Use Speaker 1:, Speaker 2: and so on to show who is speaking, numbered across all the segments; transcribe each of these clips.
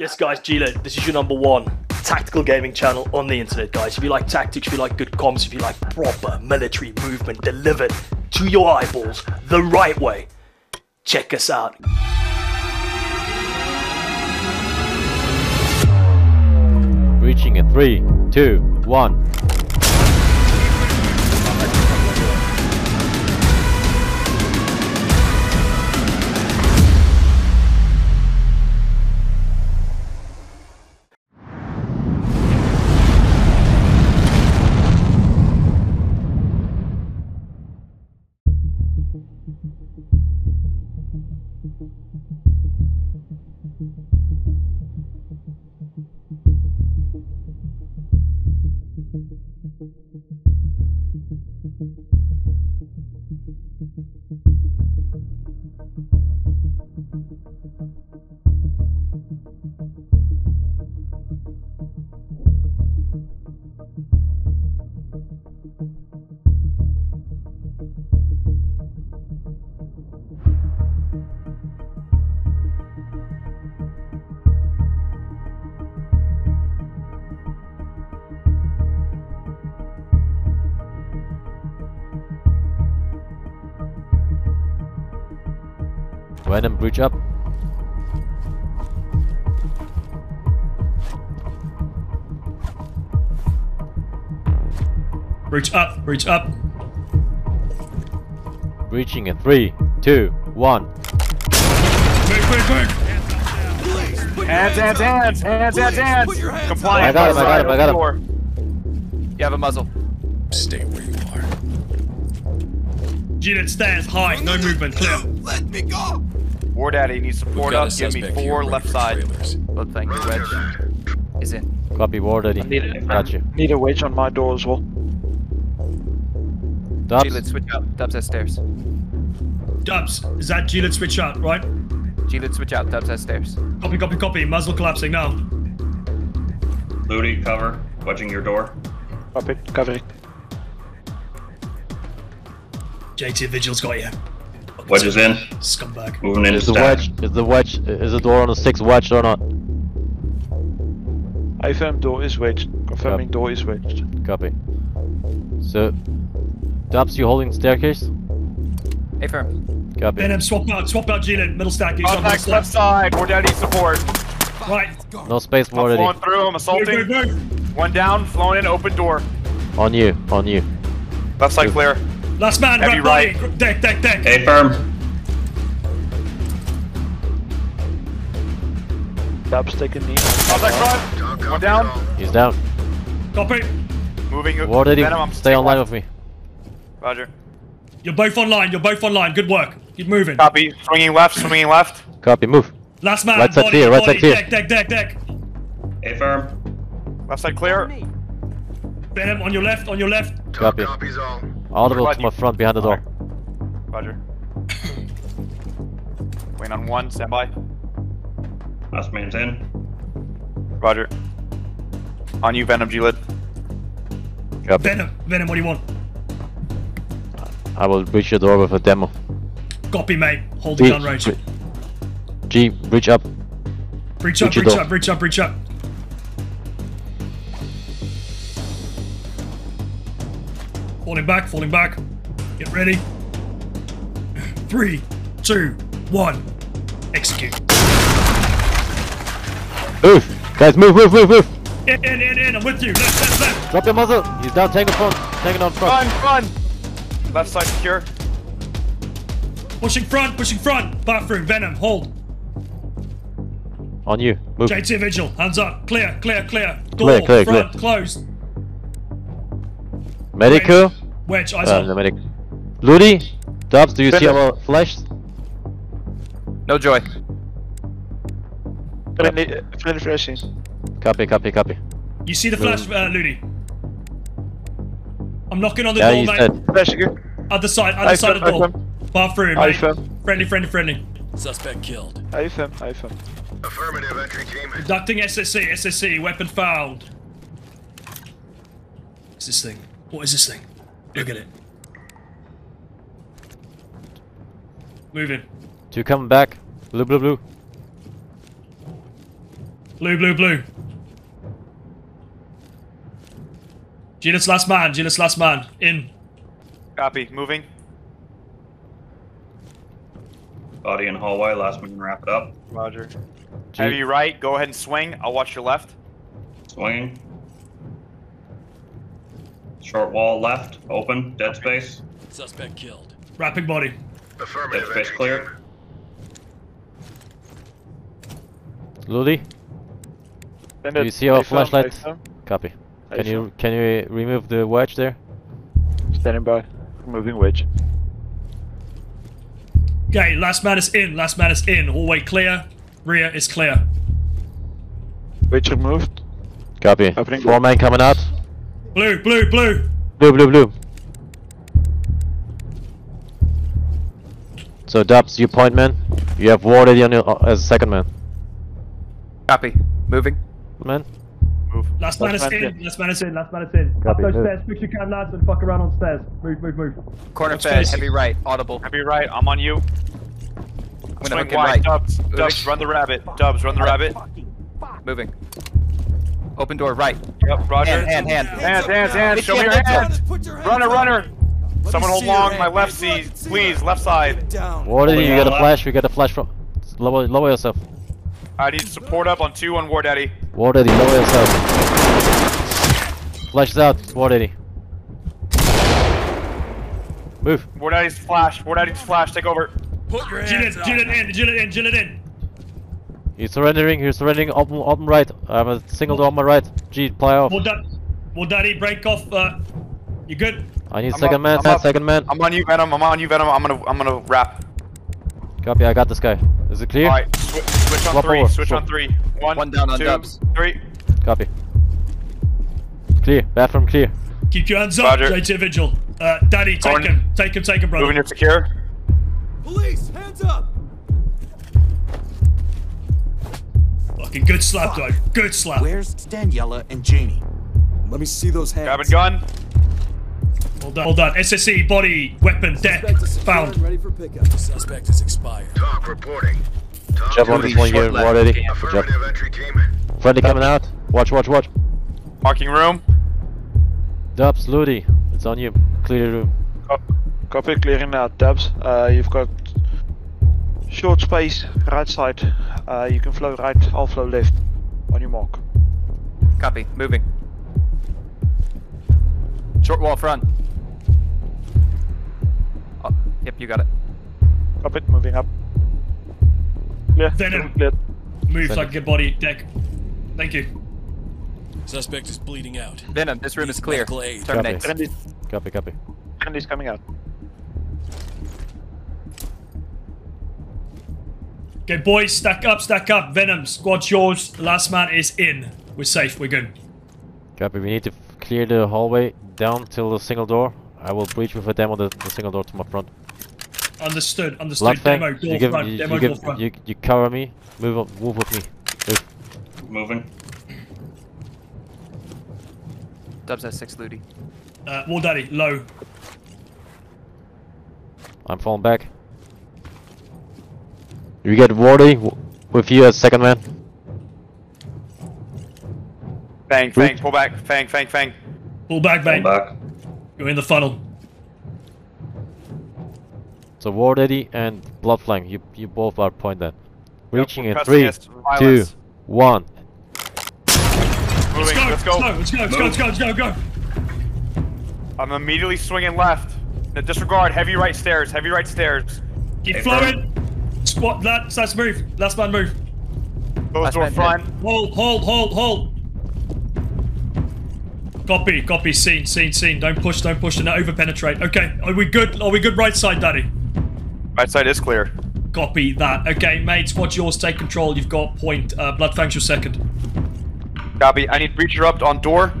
Speaker 1: Yes, guys, G-Lid, this is your number one tactical gaming channel on the internet, guys. If you like tactics, if you like good comms, if you like proper military movement delivered to your eyeballs the right way, check us out.
Speaker 2: Reaching in three, two, one. Venom breach up.
Speaker 1: Reach up, reach up.
Speaker 2: Breaching in three, two, one.
Speaker 1: Move, move, move.
Speaker 3: Hands, hands, hands, hands, hands, hands. Compliant.
Speaker 2: I got him, I got him, I got him.
Speaker 3: him. You have a muzzle.
Speaker 4: Stay where you are.
Speaker 1: G-Lid, stairs, high, no movement, clear.
Speaker 4: Let me go!
Speaker 3: War Daddy needs
Speaker 4: We've
Speaker 3: support up. Give me four left side.
Speaker 4: trailers.
Speaker 3: Well, thank you, Wedge. Is in.
Speaker 2: Copy war ready. Got you.
Speaker 5: Need a wedge on my door as well.
Speaker 2: Dubs.
Speaker 3: G-Lid, switch out. Dubs has stairs.
Speaker 1: Dubs, is that G-Lid switch out, right?
Speaker 3: G-Lid, switch out. Dubs has stairs.
Speaker 1: Copy, copy, copy. Muzzle collapsing now.
Speaker 6: Ludi, cover, wedging your door.
Speaker 5: Copy, covering.
Speaker 1: JT Vigil's got you.
Speaker 6: Wedges in,
Speaker 1: Scumbag.
Speaker 6: moving in
Speaker 2: Is the
Speaker 6: stack.
Speaker 2: wedge? Is the wedge? Is the door on the six wedged or not?
Speaker 5: I confirm door is wedged. Confirming door is wedged.
Speaker 2: Copy. So, Dubs, you holding staircase?
Speaker 3: Hey, firm.
Speaker 2: Copy.
Speaker 1: Venom, swap out, swap out G-Lid, middle stack. He's on middle
Speaker 3: Contact
Speaker 1: stack.
Speaker 3: left side. War Daddy support.
Speaker 1: Right.
Speaker 2: No space war
Speaker 3: I'm
Speaker 2: ready.
Speaker 3: flowing through. I'm
Speaker 1: Move,
Speaker 3: assaulting.
Speaker 1: move, move.
Speaker 3: One down. Flowing in. Open door.
Speaker 2: On you. On you.
Speaker 3: Left side clear.
Speaker 1: Last man,
Speaker 3: Heavy
Speaker 1: right body. Deck, deck, deck.
Speaker 6: Stay firm.
Speaker 5: Dubs take a knee.
Speaker 3: Contact front. One down.
Speaker 2: He's down.
Speaker 1: Copy.
Speaker 3: Moving.
Speaker 2: War ready.
Speaker 3: Venom, I'm
Speaker 2: Stay online
Speaker 3: left.
Speaker 2: with me.
Speaker 3: Roger.
Speaker 1: You're both online. You're both online. Good work. Keep moving.
Speaker 3: Copy. Swinging left. Swinging left.
Speaker 2: Copy. Move.
Speaker 1: Last man,
Speaker 2: Right side
Speaker 1: body,
Speaker 2: clear, right
Speaker 1: body,
Speaker 2: side clear.
Speaker 1: Deck, deck, deck, deck.
Speaker 6: Stay firm.
Speaker 3: Left side clear.
Speaker 1: Venom on your left, on your left.
Speaker 2: Copy. Audible
Speaker 3: Glad
Speaker 2: to
Speaker 3: you-
Speaker 2: my front behind the door.
Speaker 3: Roger. Waiting on one. Stand by.
Speaker 6: Last man's in.
Speaker 3: Roger. On you, Venom G-Lid.
Speaker 2: Copy.
Speaker 1: Venom, Venom, what do you want?
Speaker 2: I will breach your door with a demo.
Speaker 1: Copy, mate. Hold the
Speaker 2: G,
Speaker 1: gun range.
Speaker 2: G, breach up.
Speaker 1: Breach up,
Speaker 2: breach your
Speaker 1: breach up, breach up, breach up. Falling back, falling back. Get ready. Three, two, one. Execute.
Speaker 2: Move! Guys, move, move, move, move!
Speaker 1: In, in, in, in. I'm with you. Left, left, left.
Speaker 2: Drop your muzzle! He's down, tango front, tango on front.
Speaker 3: Run, run! Left side secure.
Speaker 1: Pushing front, pushing front. Bathroom, Venom, hold.
Speaker 2: On you, move.
Speaker 1: JT Vigil, hands up. Clear, clear, clear. Door,
Speaker 2: Clear, clear,
Speaker 1: front,
Speaker 2: clear.
Speaker 1: closed.
Speaker 2: Medical?
Speaker 1: Wedge, eyes
Speaker 2: Uh,
Speaker 1: on.
Speaker 2: the medic. Ludi? Dubs, do you see
Speaker 5: Venom.
Speaker 2: our flash?
Speaker 3: No joy.
Speaker 5: Friendly, friendly flashing.
Speaker 2: Copy, copy, copy.
Speaker 1: You see the flash, uh, Ludi? I'm knocking on the
Speaker 2: Yeah,
Speaker 1: door,
Speaker 2: he's
Speaker 1: mate.
Speaker 2: dead.
Speaker 5: Flashing.
Speaker 1: Other side, other
Speaker 5: I
Speaker 1: side of the door.
Speaker 5: I
Speaker 1: Bathroom, mate.
Speaker 5: firm.
Speaker 1: Friendly, friendly, friendly.
Speaker 4: Suspect killed.
Speaker 5: I firm, I firm.
Speaker 7: Affirmative entry team.
Speaker 1: Conducting SSE, SSE, weapon found. What's this thing? What is this thing? Look at it. Moving.
Speaker 2: Two coming back. Blue, blue, blue.
Speaker 1: Blue, blue, blue. G-Lid's last man. G-Lid's last man. In.
Speaker 3: Copy. Moving.
Speaker 6: Body in hallway. Last man wrap it up.
Speaker 3: Roger. Heavy right. Go ahead and swing. I'll watch your left.
Speaker 6: Swinging. Short wall left. Open. Dead space.
Speaker 4: Suspect killed.
Speaker 1: Wrapping body.
Speaker 6: Dead space clear.
Speaker 7: team.
Speaker 2: Ludi, Do you see our flashlight?
Speaker 5: they
Speaker 2: copy.
Speaker 5: they
Speaker 2: Can you
Speaker 5: found-
Speaker 2: can you remove the wedge there?
Speaker 5: Standing by. Moving wedge.
Speaker 1: Okay, last man is in. Last man is in. Hallway clear. Rear is clear.
Speaker 5: Wedge removed.
Speaker 2: Copy.
Speaker 5: Opening
Speaker 2: Four men coming out.
Speaker 1: Blue, blue, blue.
Speaker 2: Blue, blue, blue. So Dubs, you point man. You have War Daddy on your, uh, as second man.
Speaker 8: Copy. Moving.
Speaker 2: Man.
Speaker 3: Move.
Speaker 1: Last man is in.
Speaker 5: in.
Speaker 1: Last man is in. Last man is in. Up
Speaker 2: Copy,
Speaker 1: those
Speaker 2: move.
Speaker 1: stairs. Quick you can, lads, and fuck around on stairs. Move, move, move.
Speaker 8: Corner
Speaker 1: Watch
Speaker 8: fed. Heavy right. Audible.
Speaker 3: Heavy right. I'm on you.
Speaker 8: I'm gonna
Speaker 3: Swing wide.
Speaker 8: right.
Speaker 3: Dubs. Dubs. Run the rabbit. Dubs. Run the rabbit.
Speaker 8: Moving. Open door right.
Speaker 3: Yep. Roger.
Speaker 8: Hand, hand, hand.
Speaker 3: Hands, hands, hands. Show me your hands. Runner, runner. Someone hold long. My left seat, please. Left side.
Speaker 2: War Daddy, you
Speaker 6: Holding
Speaker 2: got a flash. We got a flash from. Lower, lower yourself.
Speaker 3: I need support up on two on War Daddy.
Speaker 2: War Daddy, lower yourself. Flash is out. War Daddy. Move.
Speaker 3: War Daddy's flash. War Daddy's flash. Take over.
Speaker 4: Put your
Speaker 1: Gillet,
Speaker 4: hands up.
Speaker 1: Gillet in. it in. Jill it in.
Speaker 2: He's surrendering. He's surrendering. Open, open right. I have a single door on my right. G, ply off.
Speaker 1: Well done. Well, daddy, break off. Uh, you good?
Speaker 2: I need
Speaker 3: I'm
Speaker 2: second
Speaker 3: up,
Speaker 2: man.
Speaker 3: I'm
Speaker 2: Side
Speaker 3: up.
Speaker 2: second man.
Speaker 3: I'm on you, Venom. I'm on you, Venom. I'm gonna, I'm gonna wrap.
Speaker 2: Copy. I got this guy. Is it clear?
Speaker 3: All right. Sw- switch on
Speaker 2: Swap
Speaker 3: three.
Speaker 2: over,
Speaker 3: Switch
Speaker 2: swap.
Speaker 3: on three. One,
Speaker 8: One down on
Speaker 3: two,
Speaker 8: Dubs.
Speaker 3: three.
Speaker 2: Copy. Clear. Bathroom clear.
Speaker 1: Keep your hands up.
Speaker 3: Roger.
Speaker 1: JT Vigil. Uh, daddy, take
Speaker 3: Going-
Speaker 1: him. Take him. Take him, brother.
Speaker 3: Moving your secure.
Speaker 4: Police, hands up.
Speaker 1: Fucking good slap, though. Good slap.
Speaker 9: Where's Daniela and Janie?
Speaker 4: Let me see those hands.
Speaker 3: Grab a gun.
Speaker 1: Hold on. Hold on. SSE, body, weapon, deck,
Speaker 4: Suspect is secured and
Speaker 1: found.
Speaker 4: ready for pickup. Suspect is expired.
Speaker 7: Talk reporting. Talk
Speaker 2: Jump on
Speaker 7: to
Speaker 2: this one here.
Speaker 8: short
Speaker 2: War
Speaker 8: left.
Speaker 2: already. Good.
Speaker 7: Affirmative entry team.
Speaker 2: Friendly coming out. Watch, watch, watch.
Speaker 3: Marking room.
Speaker 2: Dubs, Ludi. It's on you. Clear the room.
Speaker 5: Copy, clearing now. Dubs, uh, you've got short space, right side. Uh, you can flow right, I'll flow left. On your mark.
Speaker 8: Copy. Moving. Short wall front. Oh, yep, you got it.
Speaker 5: Copy, moving up. Clear,
Speaker 1: Venom.
Speaker 5: clear.
Speaker 1: Move
Speaker 2: Send
Speaker 1: so I can get body, deck. Thank you.
Speaker 4: Suspect is bleeding out.
Speaker 8: Venom, this room is clear.
Speaker 4: Medical aid.
Speaker 8: Terminate.
Speaker 5: Trendy,
Speaker 2: Copy, copy.
Speaker 5: Trendy's coming out.
Speaker 1: Okay, boys, stack up, stack up. Venom, squad's yours. Last man is in. We're safe. We're good.
Speaker 2: Copy. We need to clear the hallway down till the single door. I will breach with a demo the, the single door to my front.
Speaker 1: Understood. Understood.
Speaker 2: Bloodfang,
Speaker 1: Demo, door
Speaker 2: you give,
Speaker 1: front.
Speaker 2: you,
Speaker 1: Demo,
Speaker 2: you,
Speaker 1: door front.
Speaker 2: you, you cover me. Move up, move with me. Move.
Speaker 6: Moving.
Speaker 8: Dubs has six Ludi.
Speaker 1: Uh, War Daddy, low.
Speaker 2: I'm falling back. You get Wardy with you as second man.
Speaker 3: Bang, Fang, pull back. Fang, Fang, Fang.
Speaker 1: Pull back,
Speaker 6: Pull back.
Speaker 1: You're in the funnel.
Speaker 2: So War Daddy and Bloodfang, you you both are point that. Reaching
Speaker 3: we're
Speaker 2: in
Speaker 3: pressing
Speaker 2: three,
Speaker 3: against
Speaker 2: two,
Speaker 3: violence. Moving.
Speaker 1: Let's go.
Speaker 3: Let's go.
Speaker 1: Let's go. Let's go. Let's go. Let's go. Go.
Speaker 3: I'm immediately swinging left. Now disregard. Heavy right stairs. Heavy right stairs.
Speaker 1: Keep
Speaker 6: Hey,
Speaker 1: flowing. Squat. That. Let's move. Last man move.
Speaker 3: Close
Speaker 8: Last
Speaker 3: door
Speaker 8: man
Speaker 3: front.
Speaker 1: Hold. Hold. Hold. Hold. Copy. Copy. Scene. Scene. Scene. Don't push. Don't push. Do not over penetrate. Okay. Are we good? Are we good? Right side, Daddy.
Speaker 3: Right side is clear.
Speaker 1: Copy that. Okay, mate. Squad's yours. Take control. You've got point. Uh, Bloodfang's your second.
Speaker 3: Copy. I need breacher up on door.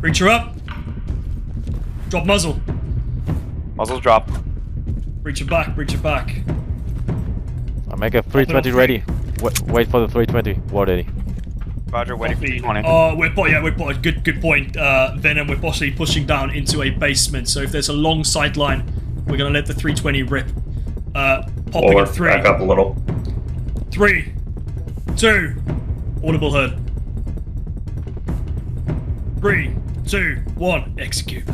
Speaker 1: Reach her up. Drop muzzle.
Speaker 3: Muzzles drop.
Speaker 1: Reach her back. Reach her back.
Speaker 2: I make a 320 ready. Wait, wait for the 320. War ready?
Speaker 3: Roger. Waiting for
Speaker 1: Copy.
Speaker 3: 320.
Speaker 1: Uh, we're po- yeah, we're po- good good point. Uh, Venom, we're possibly pushing down into a basement. So if there's a long sight line, we're gonna let the 320 rip. Uh, popping in
Speaker 6: Forward.
Speaker 1: three,
Speaker 6: Back up a little.
Speaker 1: three, two, Audible heard. Three, two, one, execute.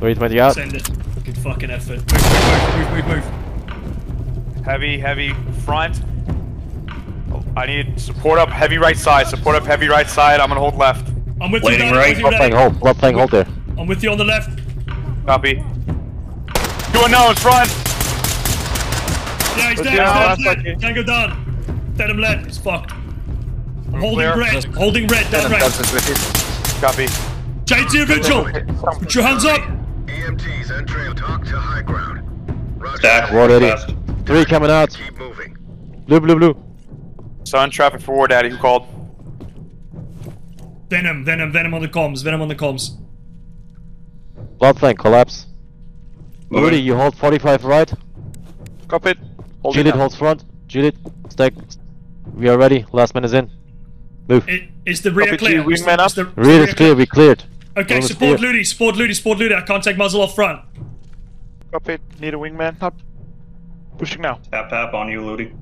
Speaker 2: 320 out.
Speaker 1: Send it. Good fucking effort. Move, move, move, move, move.
Speaker 3: Heavy, heavy front. I need support up heavy right side. Support up heavy right side. I'm gonna hold left.
Speaker 1: I'm with
Speaker 6: Waiting
Speaker 1: you, Danny.
Speaker 6: right.
Speaker 1: I'm with you,
Speaker 2: Bloodfang
Speaker 1: Danny.
Speaker 2: hold. Bloodfang hold there.
Speaker 1: I'm with you on the left.
Speaker 3: Copy. Two unknowns front.
Speaker 1: Yeah, he's dead.
Speaker 3: do.
Speaker 1: He's dead.
Speaker 3: lucky.
Speaker 1: dead. Tango down. Dead him left. He's fucked. I'm holding
Speaker 3: clear.
Speaker 1: red. Holding red. Down
Speaker 8: Venom
Speaker 1: red.
Speaker 8: Dubs is with you.
Speaker 3: Copy.
Speaker 1: JT Vigil. Put your hands up.
Speaker 7: EMTs entering talk to high ground. Roger.
Speaker 6: Stack.
Speaker 2: Roll ready.
Speaker 6: Fast.
Speaker 2: Three coming out.
Speaker 7: Keep moving.
Speaker 2: Blue, blue, blue.
Speaker 3: Sun traffic for War Daddy. Who called?
Speaker 1: Venom. Venom. Venom on the comms. Venom on the comms.
Speaker 2: Bloodfang collapse.
Speaker 6: Moving.
Speaker 2: Ludi, you hold 45 right.
Speaker 5: Copy. Hold it
Speaker 2: Juliet
Speaker 5: now.
Speaker 2: holds front. Juliet, stack. We are ready. Last man is in. Move.
Speaker 1: It, is the rear
Speaker 5: Copy
Speaker 1: clear?
Speaker 5: two,
Speaker 1: Is the-
Speaker 5: wingman
Speaker 1: is the- is the
Speaker 2: Rear is clear. We cleared.
Speaker 1: Okay,
Speaker 2: Room
Speaker 1: support. Ludi. Support Ludi. Support Ludi. I can't take muzzle off front.
Speaker 5: Copy. Need a wingman. Up. Pushing now.
Speaker 6: Tap tap on you, Ludi.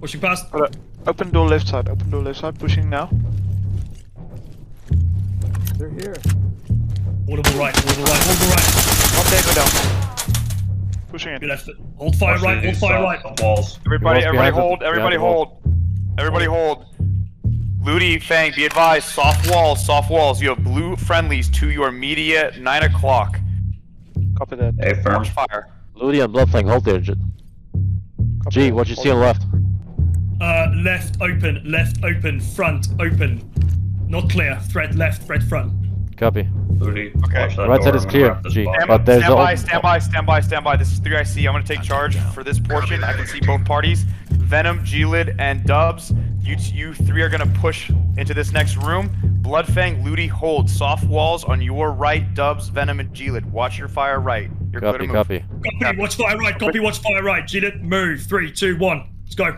Speaker 1: Pushing past.
Speaker 5: Hold. Open door left side. Open door left side. Pushing now. They're here.
Speaker 1: Audible right. Audible right. Audible right.
Speaker 5: One day go down. Pushing in.
Speaker 1: Good effort. Hold fire right. Hold fire right.
Speaker 6: Soft Walls.
Speaker 3: Everybody, everybody hold. Everybody hold. Everybody hold. Ludi, Fang, be advised. Soft walls, soft walls. You have blue friendlies to your immediate 9 o'clock.
Speaker 5: Copy that.
Speaker 6: Hey, firm.
Speaker 3: Watch fire.
Speaker 2: Ludi and Bloodfang, hold there. G,
Speaker 5: Copy
Speaker 2: G what you see on the left?
Speaker 1: Uh, left open. Left open. Front open. Not clear. Threat left. Threat front.
Speaker 2: Copy.
Speaker 6: Ludi.
Speaker 3: Okay.
Speaker 6: Watch that
Speaker 2: Right side is clear,
Speaker 6: wrap this
Speaker 2: G.
Speaker 3: Stand,
Speaker 2: But there's
Speaker 3: stand
Speaker 2: a-
Speaker 3: by, stand by, stand by, stand by. This is 3IC. I'm gonna take charge for this portion. I can see both parties. Venom, G-Lid, and Dubs. You, you three are gonna push into this next room. Bloodfang, Ludi, hold. Soft walls on your right. Dubs, Venom, and G-Lid. Watch your fire right. You're good
Speaker 2: Copy,
Speaker 3: to move.
Speaker 2: copy.
Speaker 1: Copy. Watch fire right. Copy. Watch fire right. G-Lid. Move. Three, two, one. Let's go.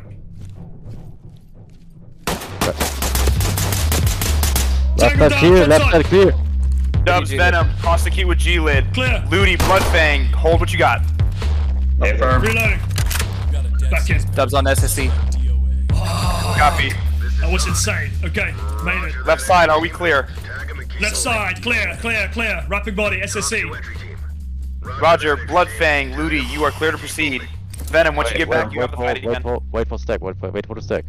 Speaker 2: Left
Speaker 1: Tango
Speaker 2: side
Speaker 1: down,
Speaker 2: clear. Left
Speaker 1: side.
Speaker 2: side clear.
Speaker 3: Dubs, Venom, cross the key with G-Lid.
Speaker 1: Clear.
Speaker 3: Ludi, Bloodfang, hold what you got.
Speaker 6: Hey, firm.
Speaker 1: Reloading.
Speaker 4: Got a dead
Speaker 1: Back in.
Speaker 8: Dubs on SSE.
Speaker 4: DOA.
Speaker 3: Copy.
Speaker 1: That was insane. Okay. Made it.
Speaker 3: Left side, are we clear?
Speaker 7: Tag him and keep
Speaker 1: Left side. Clear. Clear. Clear. Rapid body. SSE.
Speaker 7: entry team.
Speaker 3: Roger, Bloodfang, Ludi, you are clear to proceed. Venom, once you get back, you have
Speaker 2: Wait
Speaker 3: the
Speaker 2: for,
Speaker 3: fight
Speaker 2: wait
Speaker 3: again.
Speaker 2: for, wait for stack. Wait for, wait for the stack.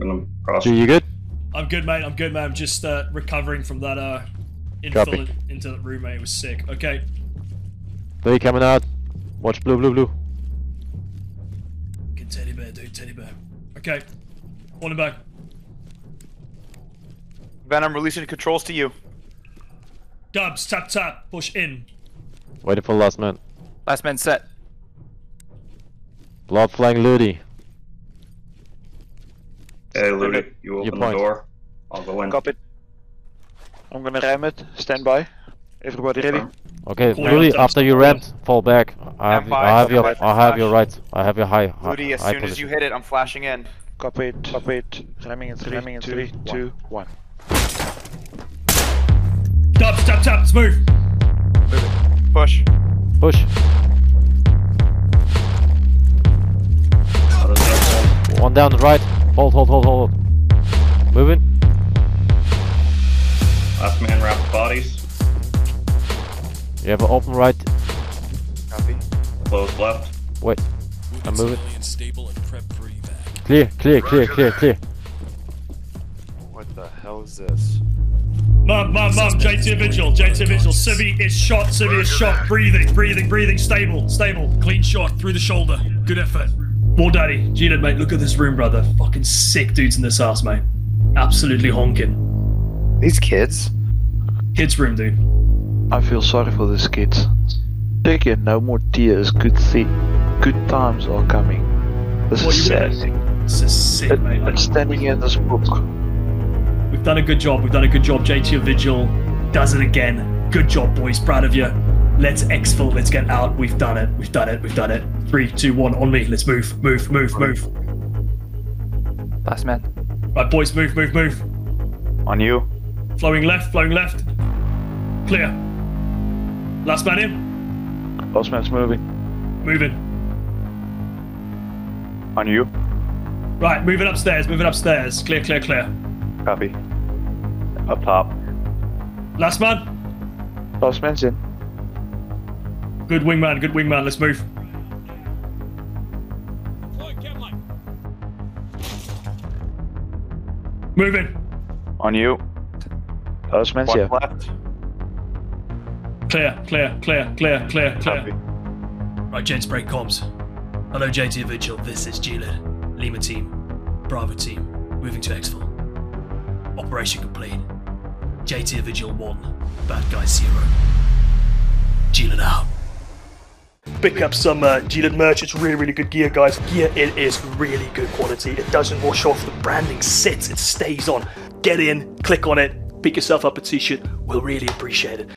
Speaker 6: I'm cross.
Speaker 2: G, you good?
Speaker 1: I'm good, mate. I'm good, mate. I'm just uh, recovering from that uh,
Speaker 2: Copy.
Speaker 1: infill into the room, mate. It was sick. Okay.
Speaker 2: Three coming out. Watch blue, blue, blue.
Speaker 1: Good teddy bear, dude. Teddy bear. Okay. Falling back.
Speaker 3: Venom, releasing controls to you.
Speaker 1: Dubs. Tap tap. Push in.
Speaker 2: Waiting for last man.
Speaker 8: Last man set.
Speaker 2: Bloodfang Ludi.
Speaker 6: Hey, Ludi. You
Speaker 2: Your
Speaker 6: open the
Speaker 2: point.
Speaker 6: door. I'll go in.
Speaker 5: Copy. I'm gonna ram it. Stand by. Everybody ready?
Speaker 2: Okay,
Speaker 1: Cool,
Speaker 2: Ludi, after you
Speaker 1: cool.
Speaker 2: ramped, fall back. I have, I have your, I have your right. I have your high, high,
Speaker 3: Ludi, as
Speaker 2: high
Speaker 3: soon as you hit it, I'm flashing in.
Speaker 5: Copy it. Copy it. Ramming in three, ramming in three, two, one.
Speaker 1: Dubs. Tap tap. Let's move.
Speaker 3: Push.
Speaker 2: Push.
Speaker 6: Out of the
Speaker 2: One down the right. Hold, hold, hold, hold. hold. Moving.
Speaker 6: Last man wrap bodies.
Speaker 2: You have an open right.
Speaker 3: Copy.
Speaker 6: Close left.
Speaker 2: Wait. I'm moving.
Speaker 4: civilian stable and prep for evac.
Speaker 2: Clear, clear, clear, clear, clear.
Speaker 3: What the hell is this?
Speaker 1: Mom, mom, mom, JT Vigil. JT Vigil. Civi is shot. Civi is shot. Breathing. Breathing. Breathing. Stable. Stable. Clean shot through the shoulder. Good effort. War daddy. G-Lid, mate. Look at this room, brother. Fucking sick dudes in this house, mate. Absolutely honking.
Speaker 8: These kids.
Speaker 1: Kids room, dude.
Speaker 5: I feel sorry for these kids. Take it, no more tears. Good thi- good times are coming. This
Speaker 1: What
Speaker 5: is sad.
Speaker 1: mean? This is sick,
Speaker 5: It-
Speaker 1: mate. Like,
Speaker 5: It's standing in this book.
Speaker 1: We've done a good job. We've done a good job. JT Vigil does it again. Good job, boys. Proud of you. Let's exfil. Let's get out. We've done it. We've done it. We've done it. Three, two, one. On me. Let's move. Move. Move. Move.
Speaker 8: Last man.
Speaker 1: Right, boys. Move. Move. Move.
Speaker 3: On you.
Speaker 1: Flowing left. Flowing left. Clear. Last man in.
Speaker 5: Last man's moving.
Speaker 1: Moving.
Speaker 3: On you.
Speaker 1: Right, moving upstairs, moving upstairs. Clear, clear, clear.
Speaker 3: Copy. Up top.
Speaker 1: Last man.
Speaker 5: Last man's in.
Speaker 1: Good wingman, good wingman. Let's move. Moving.
Speaker 3: On you.
Speaker 5: Last man's
Speaker 3: One
Speaker 5: here.
Speaker 3: left.
Speaker 1: Clear, clear, clear, clear, clear,
Speaker 3: Copy.
Speaker 1: clear. Right, James Break comms. Hello, JT Vigil. This is GLID. Lima team. Bravo team. Moving to exfil. Operation complete. JT Vigil 1. Bad guy 0. GLID out. Pick up some uh, GLID merch. It's really, really good gear, guys. Gear, it is really good quality. It doesn't wash off. The branding sits. It stays on. Get in, click on it, pick yourself up a t-shirt. We'll really appreciate it.